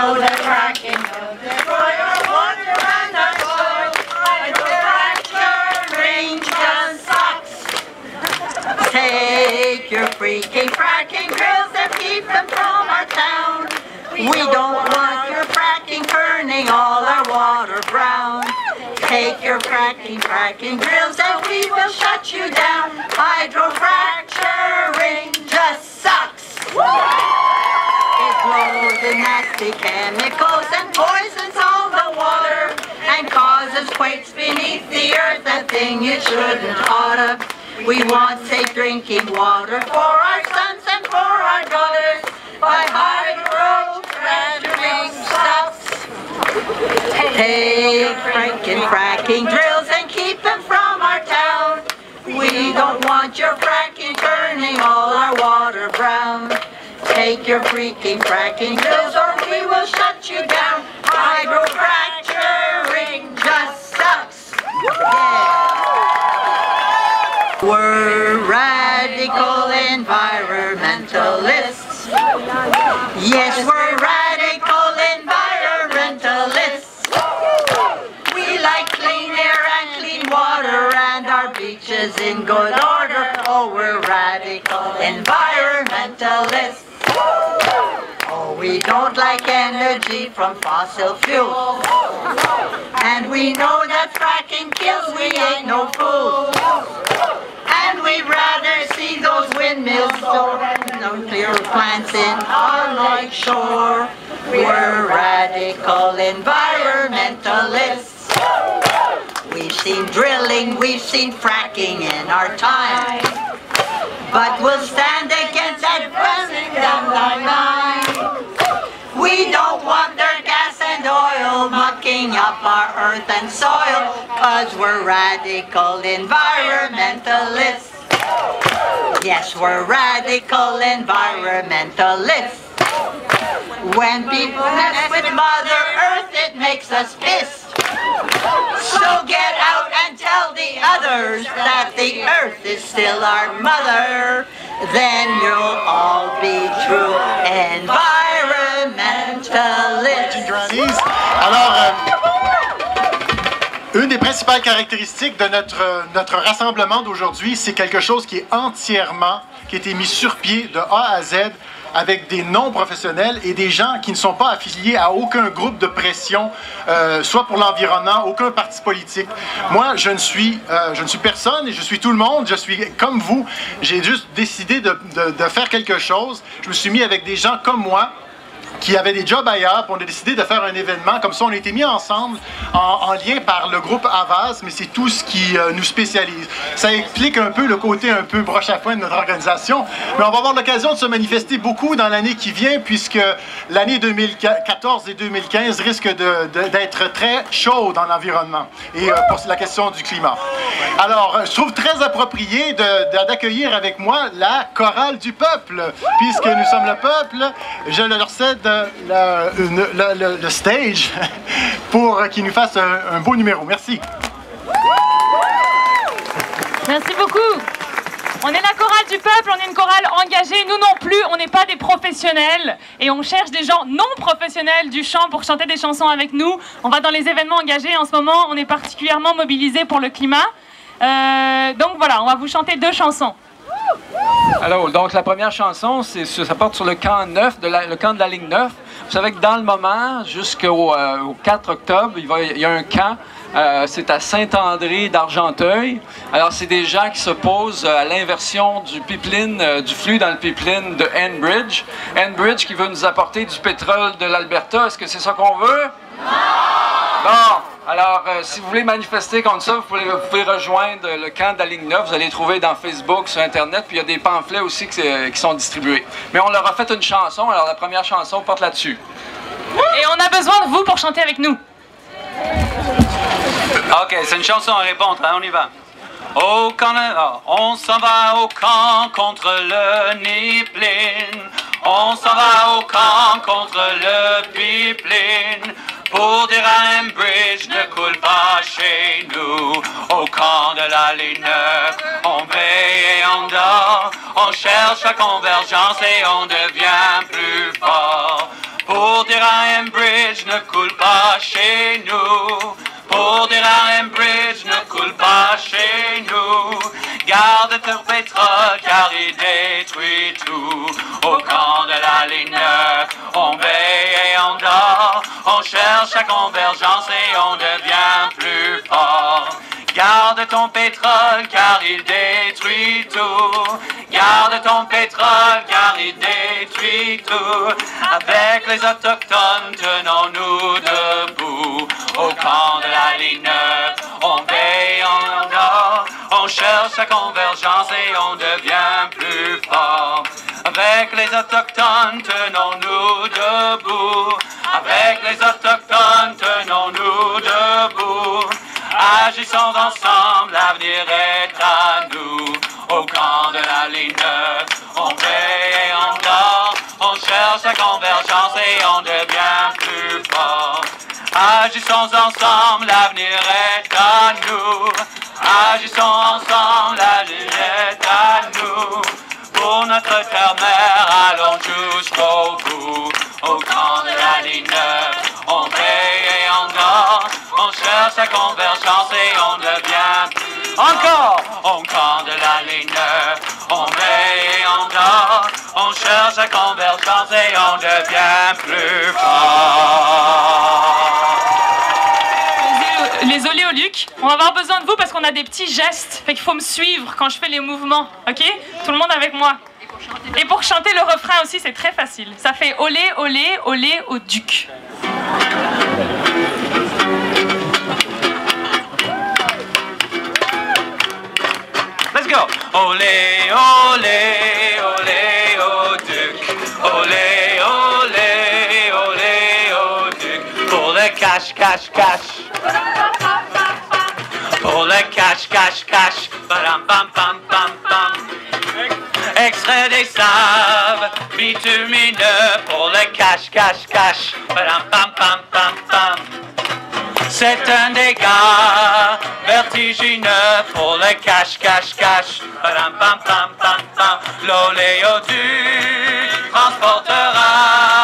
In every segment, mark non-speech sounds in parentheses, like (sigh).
Know fracking will destroy our water and our soil. Hydrofracturing just sucks. Take your freaking fracking drills and keep them from our town. We don't want your fracking burning all our water brown. Take your fracking, fracking drills and we will shut you down. Hydrofracturing just sucks. It the nasty chemicals and poisons all the water and causes quakes beneath the earth, a thing you shouldn't oughta. We want safe drinking water for our sons and for our daughters by hydrofracturing stuffs. Take fracking, fracking drills and keep them from our town. We don't want your fracking turning all our water brown. Take your freaking fracking drills or we will shut you down. Hydrofracturing just sucks. Yeah. We're radical environmentalists. Yes, we're energy from fossil fuels. And we know that fracking kills, we ain't no fools. And we'd rather see those windmills and nuclear plants in our lake shore. We're radical environmentalists. We've seen drilling, we've seen fracking in our time. But we'll stand against that down the. We don't want their gas and oil mucking up our earth and soil, cause we're radical environmentalists. Yes, we're radical environmentalists. When people mess with Mother Earth, it makes us pissed. So get out and tell the others that the earth is still our mother. Then you'll all be true environmentalists. Alors, euh, une des principales caractéristiques de notre, notre rassemblement d'aujourd'hui, c'est quelque chose qui est entièrement, qui a été mis sur pied de A à Z avec des non-professionnels et des gens qui ne sont pas affiliés à aucun groupe de pression, euh, soit pour l'environnement, aucun parti politique. Moi, je ne suis, euh, je ne suis personne et je suis tout le monde. Je suis comme vous. J'ai juste décidé de, faire quelque chose. Je me suis mis avec des gens comme moi qui avaient des jobs ailleurs, puis on a décidé de faire un événement. Comme ça, on a été mis ensemble en, en lien par le groupe Avas, mais c'est tout ce qui euh, nous spécialise. Ça explique un peu le côté un peu broche à foin de notre organisation, mais on va avoir l'occasion de se manifester beaucoup dans l'année qui vient, puisque l'année 2014 et 2015 risquent d'être très chaudes dans l'environnement et euh, pour la question du climat. Alors, je trouve très approprié d'accueillir avec moi la chorale du peuple, puisque nous sommes le peuple. Je leur cède le, stage (laughs) pour qu'ils nous fassent un, un beau numéro. Merci. Merci beaucoup. On est la chorale du peuple, on est une chorale engagée. Nous non plus, on n'est pas des professionnels. Et on cherche des gens non professionnels du chant pour chanter des chansons avec nous. On va dans les événements engagés. En ce moment, on est particulièrement mobilisés pour le climat. Euh, donc voilà, on va vous chanter deux chansons. Alors, donc la première chanson, ça porte sur le camp 9, de la- le camp de la ligne 9. Vous savez que dans le moment, jusqu'au euh, au 4 octobre, il, y a un camp. euh, c'est à Saint-André d'Argenteuil. Alors, c'est des gens qui s'opposent à l'inversion du pipeline, euh, du flux dans le pipeline de Enbridge. Enbridge qui veut nous apporter du pétrole de l'Alberta. Est-ce que c'est ça qu'on veut? Bon, alors, euh, si vous voulez manifester contre ça, vous pouvez, vous pouvez rejoindre le camp de la ligne 9. Vous allez les trouver dans Facebook, sur Internet, puis il y a des pamphlets aussi qui, sont distribués. Mais on leur a fait une chanson, alors la première chanson porte là-dessus. Et on a besoin de vous pour chanter avec nous. Ok, c'est une chanson à répondre, hein, on y va. Au camp, ah, on s'en va au camp contre le Niplin. On s'en va au camp contre le pipeline. Pour à Bridge ne coule pas chez nous. Au camp de la ligne 9, on veille et on dort. On cherche la convergence et on devient plus fort. Pour à Bridge ne coule pas chez nous. Pour à Bridge ne coule pas chez nous. Garde ton pétrole car il détruit tout. Au camp de la ligne, on veille et on dort. On cherche la convergence et on devient plus fort. Garde ton pétrole car il détruit tout. Garde ton pétrole car il détruit tout. Avec les autochtones, tenons-nous debout. Au camp de la ligne, cherche la convergence et on devient plus fort. Avec les autochtones, tenons-nous debout. Avec les autochtones, tenons-nous debout. Agissons ensemble, l'avenir est à nous. Au camp de la ligne, on veille et on dort. On cherche la convergence et on devient plus fort. Agissons ensemble, l'avenir est à nous. Agissons ensemble, l'avenir est à nous. Pour notre terre-mère, allons jusqu'au bout. Au camp de la ligne, on veille et on dort. On cherche la convergence et on devient encore au camp de la ligne. On veille et on dort. On cherche la convergence et on devient plus fort. Les, oléolucs, on va avoir besoin de vous parce qu'on a des petits gestes. Fait qu'il faut me suivre quand je fais les mouvements. Ok? Tout le monde avec moi. Et pour chanter le refrain aussi, c'est très facile. Ça fait olé, olé, olé au duc. Let's go. Olé, olé, olé au duc. Olé, olé, olé au duc. Pour le cash, cash, cash. Pour le cash, cash, cash. Badam, bam, bam, bam, bam. Extrait des sables bitumineux pour le cash, cash, cash. Badam, bam, bam, bam, bam. C'est un dégât vertigineux pour le cash, cash, cash. Padam, pam, pam, pam, pam. L'oléoduc transportera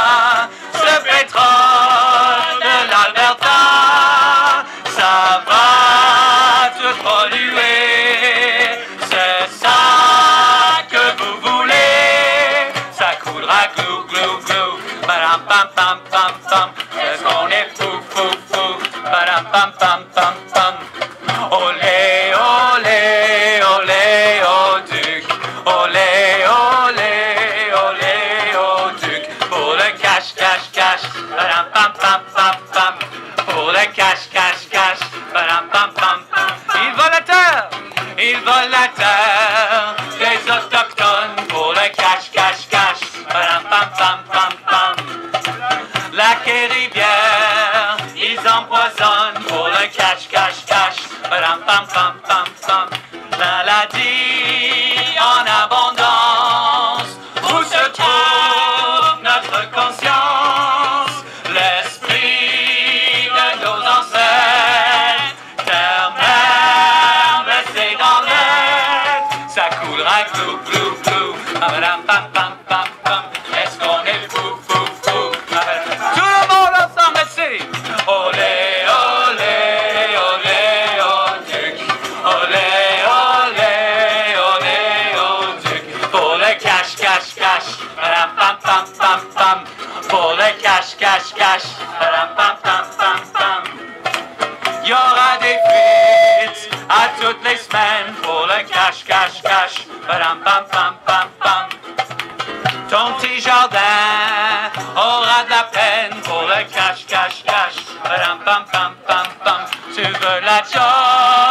le cash, cash, cash. Padam, pam, pam, pam, pam. Tu veux la job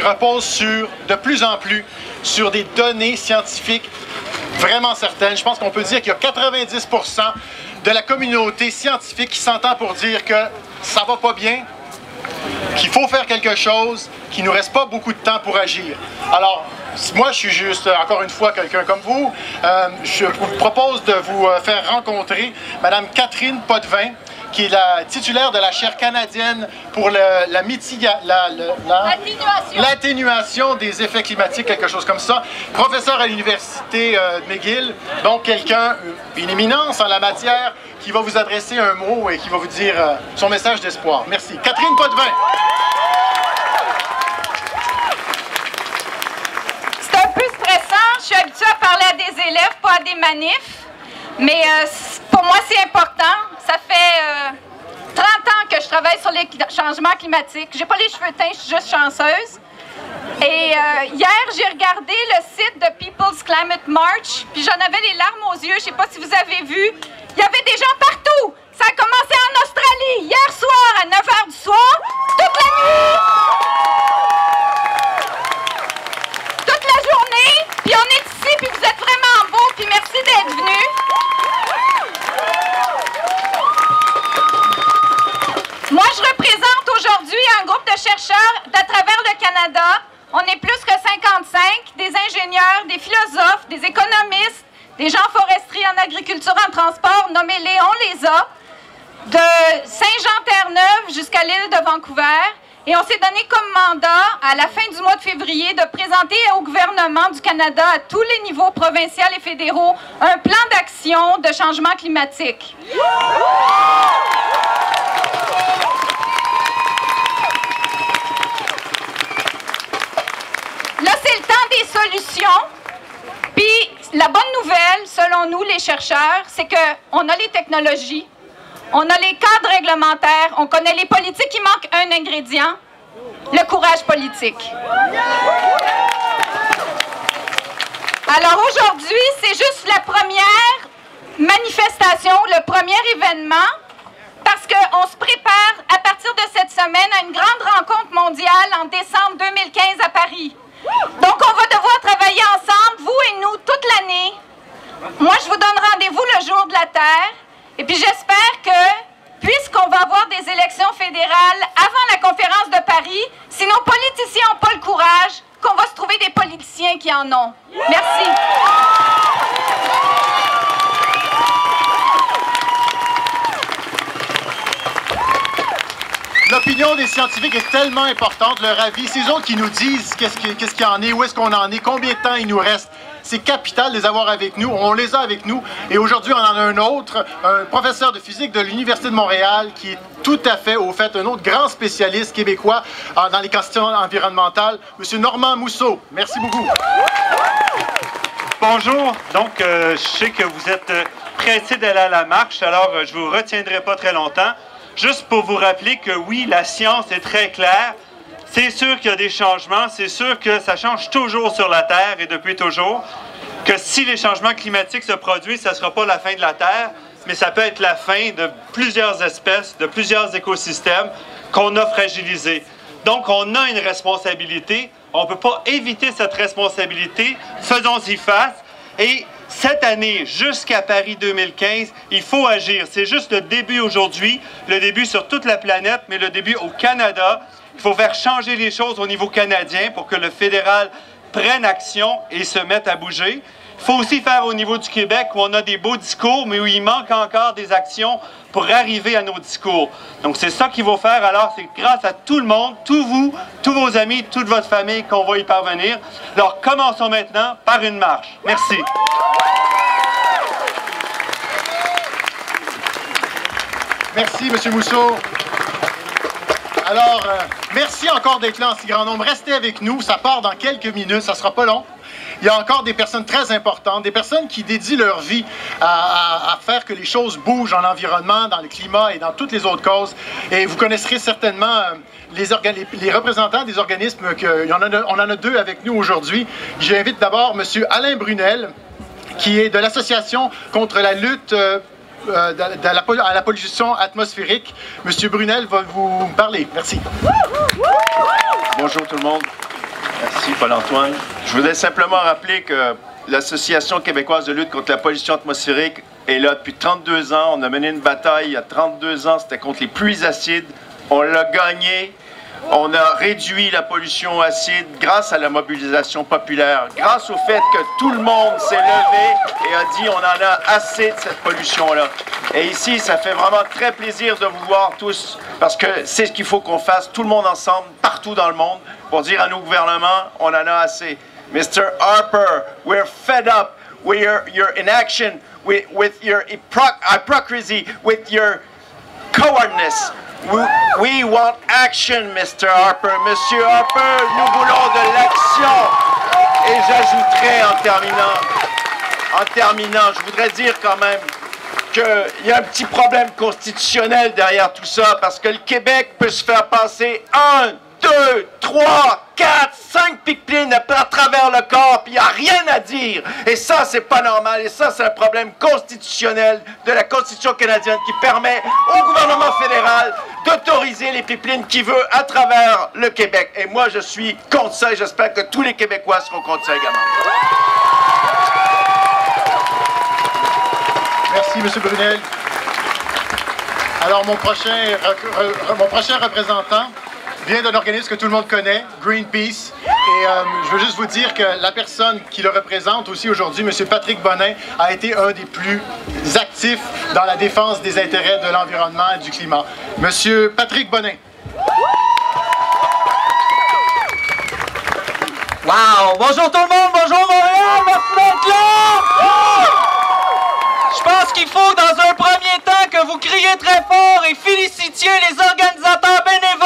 repose sur, de plus en plus sur des données scientifiques vraiment certaines. Je pense qu'on peut dire qu'il y a 90% de la communauté scientifique qui s'entend pour dire que ça va pas bien, qu'il faut faire quelque chose, qu'il nous reste pas beaucoup de temps pour agir. Alors, moi, je suis juste, encore une fois, quelqu'un comme vous. Euh, je vous propose de vous euh, faire rencontrer Madame Catherine Potvin, qui est la titulaire de la chaire canadienne pour le- la l'atténuation des effets climatiques, quelque chose comme ça. Professeur à l'université euh, de McGill, donc quelqu'un, euh, une éminence en la matière, qui va vous adresser un mot et qui va vous dire euh, son message d'espoir. Merci. Catherine Potvin. C'est un peu stressant. Je suis habituée à parler à des élèves, pas à des manifs. Mais euh, pour moi, c'est important. Ça fait euh, 30 ans que je travaille sur les changements climatiques. J'ai pas les cheveux teints, je suis juste chanceuse. Et euh, hier, j'ai regardé le site de People's Climate March, puis j'en avais les larmes aux yeux. Je sais pas si vous avez vu. Il y avait des gens partout. Ça a commencé en Australie hier soir à 9 h du soir, toute la nuit. toute la journée, puis on est ici, puis vous êtes vraiment beaux, puis merci d'être venus. Moi, je représente aujourd'hui un groupe de chercheurs de travers le Canada. On est plus que 55, des ingénieurs, des philosophes, des économistes, des gens forestiers en agriculture, en transport, nommez-les, on les a de Saint-Jean-Terre-Neuve jusqu'à l'île de Et on s'est donné comme mandat, à la fin du mois de février, de présenter au gouvernement du Canada, à tous les niveaux provinciaux et fédéraux, un plan d'action de changement climatique. Là, c'est le temps des solutions. Puis, la bonne nouvelle, selon nous, les chercheurs, c'est qu'on a les technologies, on a les cadres réglementaires, on connaît les politiques. Il manque un ingrédient, le courage politique. Alors aujourd'hui, c'est juste la première manifestation, le premier événement, parce qu'on se prépare à partir de cette semaine à une grande rencontre mondiale en décembre 2015 à Paris. Donc on va devoir travailler ensemble, vous et nous, toute l'année. Moi, je vous donne rendez-vous le jour de la Terre. Et puis j'espère que, puisqu'on va avoir des élections fédérales avant la conférence de Paris, si nos politiciens n'ont pas le courage, qu'on va se trouver des politiciens qui en ont. Merci. L'opinion des scientifiques est tellement importante, leur avis. C'est eux qui nous disent qu'est-ce qu'il y en est, où est-ce qu'on en est, combien de temps il nous reste. C'est capital de les avoir avec nous. On les a avec nous. Et aujourd'hui, on en a un autre, un professeur de physique de l'Université de Montréal, qui est tout à fait, au fait, un autre grand spécialiste québécois en- dans les questions environnementales, M. Normand Mousseau. Merci beaucoup. Bonjour. Donc, euh, je sais que vous êtes euh, pressé d'aller à la marche, alors euh, je vous retiendrai pas très longtemps. Juste pour vous rappeler que oui, la science est très claire. C'est sûr qu'il y a des changements, c'est sûr que ça change toujours sur la Terre et depuis toujours. Que si les changements climatiques se produisent, ça ne sera pas la fin de la Terre, mais ça peut être la fin de plusieurs espèces, de plusieurs écosystèmes qu'on a fragilisés. Donc, on a une responsabilité. On ne peut pas éviter cette responsabilité. Faisons-y face. Et cette année, jusqu'à Paris 2015, il faut agir. C'est juste le début aujourd'hui, le début sur toute la planète, mais le début au Canada. Il faut faire changer les choses au niveau canadien pour que le fédéral prenne action et se mette à bouger. Il faut aussi faire au niveau du Québec où on a des beaux discours, mais où il manque encore des actions pour arriver à nos discours. Donc c'est ça qu'il faut faire. Alors c'est grâce à tout le monde, tous vous, tous vos amis, toute votre famille qu'on va y parvenir. Alors commençons maintenant par une marche. Merci. Merci, M. Mousseau. Alors, euh, merci encore d'être là en si grand nombre. Restez avec nous, ça part dans quelques minutes, ça sera pas long. Il y a encore des personnes très importantes, des personnes qui dédient leur vie à, faire que les choses bougent en environnement, dans le climat et dans toutes les autres causes. Et vous connaisserez certainement euh, les, représentants des organismes, que, en on en a deux avec nous aujourd'hui. J'invite d'abord M. Alain Brunel, qui est de l'Association contre la lutte euh, euh, de- la pollution atmosphérique. Monsieur Brunel va vous parler. Merci. Bonjour tout le monde. Merci, Paul-Antoine. Je voudrais simplement rappeler que l'Association québécoise de lutte contre la pollution atmosphérique est là depuis 32 ans. On a mené une bataille il y a 32 ans, c'était contre les pluies acides. On l'a gagné. On a réduit la pollution acide grâce à la mobilisation populaire, grâce au fait que tout le monde s'est levé et a dit on en a assez de cette pollution-là. Et ici, ça fait vraiment très plaisir de vous voir tous parce que c'est ce qu'il faut qu'on fasse, tout le monde ensemble, partout dans le monde, pour dire à nos gouvernements on en a assez. Mr. Harper, we're fed up with your, inaction, with, your hypocr- hypocrisy, with your cowardness. We, we want action, Mr. Harper. Monsieur Harper, nous voulons de l'action. Et j'ajouterai en terminant, en terminant, je voudrais dire quand même qu'il y a un petit problème constitutionnel derrière tout ça, parce que le Québec peut se faire passer un, deux, trois, quatre, cinq pipelines à travers le corps, puis il n'y a rien à dire. Et ça, c'est pas normal. Et ça, c'est un problème constitutionnel de la Constitution canadienne qui permet au gouvernement fédéral d'autoriser les pipelines qu'il veut à travers le Québec. Et moi, je suis contre ça et j'espère que tous les Québécois seront contre ça également. Merci, M. Brunel. Alors, mon prochain, mon prochain représentant vient d'un organisme que tout le monde connaît, Greenpeace. Et euh, je veux juste vous dire que la personne qui le représente aussi aujourd'hui, M. Patrick Bonin, a été un des plus actifs dans la défense des intérêts de l'environnement et du climat. Monsieur Patrick Bonin. Wow! Bonjour tout le monde, bonjour Montréal, merci! Je pense qu'il faut dans un premier temps que vous criez très fort et félicitiez les organisateurs bénévoles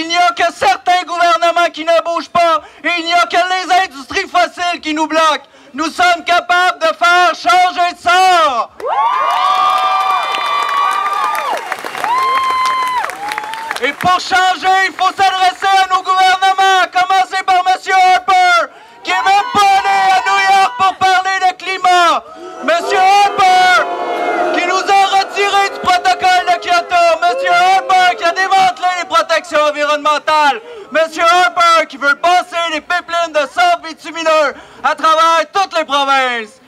Il n'y a que certains gouvernements qui ne bougent pas il n'y a que les industries fossiles qui nous bloquent. Nous sommes capables de faire changer de sort. Et pour changer, il faut s'adresser protections environnementales. M. Harper, qui veut passer les pipelines de sable bitumineux à travers toutes les provinces.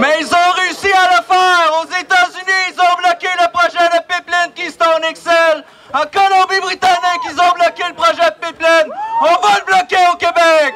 Mais ils ont réussi à le faire. Aux États-Unis, ils ont bloqué le projet de pipeline Keystone XL. En Colombie-Britannique, ils ont bloqué le projet de pipeline. On va le bloquer au Québec.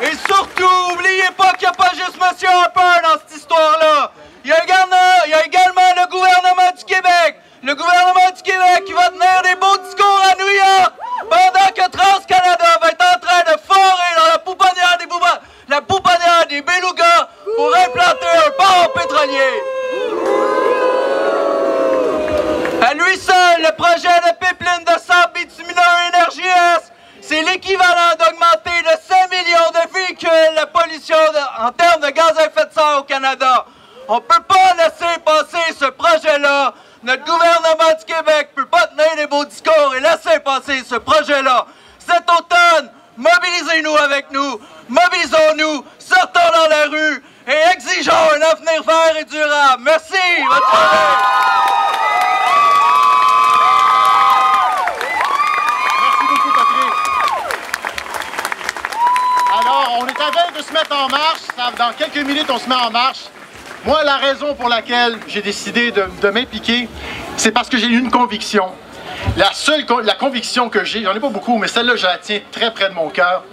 Et surtout, oubliez pas qu'il n'y a pas juste M. Harper dans cette histoire-là. Il y, a également, il y a également le gouvernement du Québec. Le gouvernement du Québec qui va tenir des beaux discours à New York pendant que TransCanada va être en train de forer dans la pouponnière des, bouba- la pouponnière des belugas pour implanter un port pétrolier. À lui seul, le projet de pipeline de sable bitumineux Énergie S, c'est l'équivalent d'augmenter de 5 millions de véhicules la pollution de- en termes de gaz à effet de serre au On peut pas laisser passer ce projet-là. Notre gouvernement du Québec peut pas tenir des beaux discours et laisser passer ce projet-là. Cet automne, mobilisez-nous avec nous. mobilisons-nous, sortons dans la rue et exigeons un avenir vert et durable. Merci. Journée. Merci beaucoup, Patrick. Alors, on est à veille de se mettre en marche. Dans quelques minutes, on se met en marche. Moi, la raison pour laquelle j'ai décidé de, m'impliquer, c'est parce que j'ai une conviction. La seule la conviction que j'ai, j'en ai pas beaucoup, mais celle-là, je la tiens très près de mon cœur,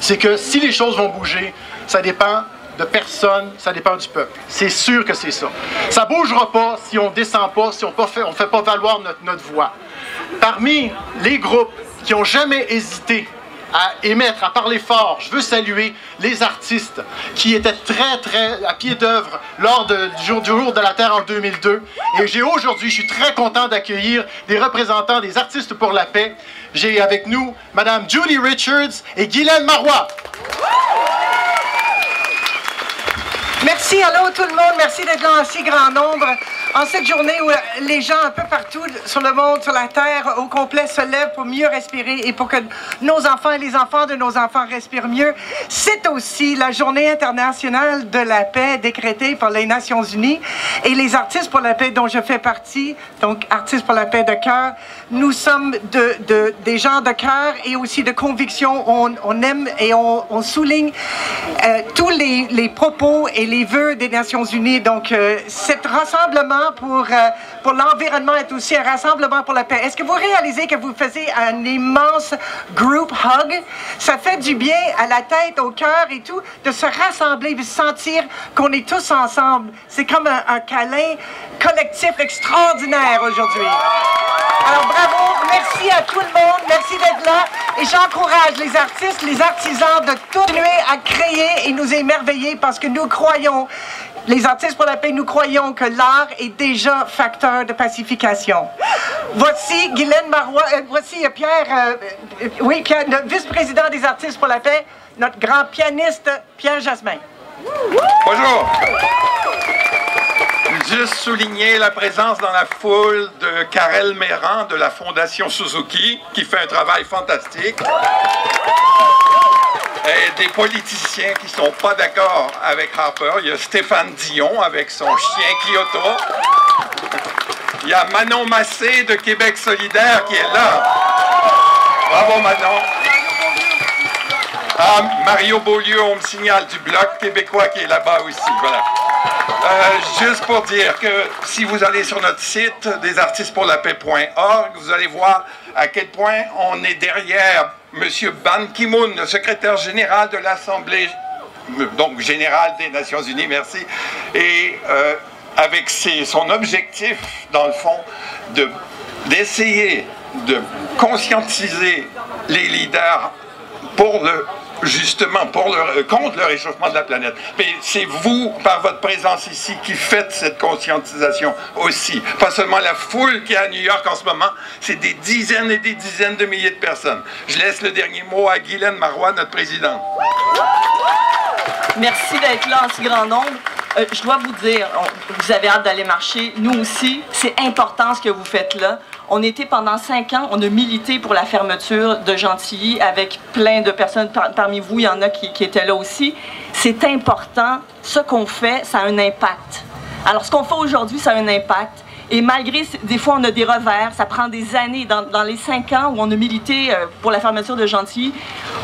c'est que si les choses vont bouger, ça dépend de personne, ça dépend du peuple. C'est sûr que c'est ça. Ça bougera pas si on descend pas, si on ne fait pas valoir notre, notre voix. Parmi les groupes qui ont jamais hésité à émettre, à parler fort, je veux saluer les artistes qui étaient très, très à pied d'œuvre lors du, jour, du jour de la Terre en 2002. Et j'ai aujourd'hui, je suis très content d'accueillir des représentants des artistes pour la paix. J'ai avec nous Madame Julie Richards et Guylaine Marois. Merci, allô tout le monde. Merci d'être là en si grand nombre. En cette journée où les gens un peu partout sur le monde, sur la Terre au complet se lèvent pour mieux respirer et pour que nos enfants et les enfants de nos enfants respirent mieux, c'est aussi la journée internationale de la paix décrétée par les Nations Unies. Et les artistes pour la paix dont je fais partie, donc artistes pour la paix de cœur, nous sommes de, de- des gens de cœur et aussi de conviction. On, aime et on, souligne euh, tous les, les propos et les vœux des Nations Unies. Donc, euh, cet rassemblement pour, euh, pour l'environnement est aussi un rassemblement pour la paix. Est-ce que vous réalisez que vous faisiez un immense group hug? Ça fait du bien à la tête, au cœur et tout, de se rassembler, de sentir qu'on est tous ensemble. C'est comme un, un câlin collectif extraordinaire aujourd'hui. Alors bravo, merci à tout le monde, merci d'être là et j'encourage les artistes, les artisans de continuer à créer et nous émerveiller parce que nous croyons, les artistes pour la paix, nous croyons que l'art est déjà facteur de pacification. Voici Guylaine Marois, euh, voici euh, Pierre, euh, oui, vice-président des artistes pour la paix, notre grand pianiste Pierre Jasmin. Bonjour. Juste souligner la présence dans la foule de Karel Méran de la Fondation Suzuki, qui fait un travail fantastique. Et des politiciens qui sont pas d'accord avec Harper. Il y a Stéphane Dion avec son chien Kyoto. Il y a Manon Massé de Québec solidaire qui est là. Bravo Manon. Ah, Mario Beaulieu, on me signale du Bloc québécois qui est là-bas aussi. Voilà. Euh, juste pour dire que si vous allez sur notre site desartistespourlapaix.org, vous allez voir à quel point on est derrière M. Ban Ki-moon, le secrétaire général de l'Assemblée, donc générale des Nations Unies, merci, et euh, avec son objectif, dans le fond, de d'essayer de conscientiser les leaders pour le justement le, contre le réchauffement de la planète. Mais c'est vous, par votre présence ici, qui faites cette conscientisation aussi. Pas seulement la foule qui est à New York en ce moment, c'est des dizaines et des dizaines de milliers de personnes. Je laisse le dernier mot à Guylaine Marois, notre présidente. Merci d'être là en si grand nombre. Euh, je dois vous dire, vous avez hâte d'aller marcher. Nous aussi, c'est important ce que vous faites là. On était pendant cinq ans, on a milité pour la fermeture de Gentilly avec plein de personnes par- parmi vous. Il y en a qui, qui étaient là aussi. C'est important. Ce qu'on fait, ça a un impact. Alors, ce qu'on fait aujourd'hui, ça a un impact. Et malgré, des fois, on a des revers, ça prend des années. Dans, les cinq ans où on a milité euh, pour la fermeture de Gentilly,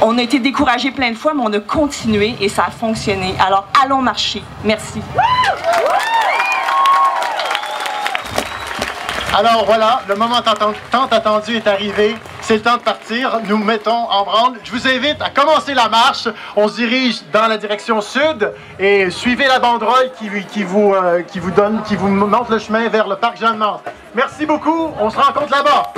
on a été découragé plein de fois, mais on a continué et ça a fonctionné. Alors, allons marcher. Merci. Alors voilà, le moment tant attendu est arrivé. C'est le temps de partir. Nous mettons en branle. Je vous invite à commencer la marche. On se dirige dans la direction sud et suivez la banderole qui, vous, euh, montre le chemin vers le parc Jeanne-Mance. Merci beaucoup. On se rencontre là-bas.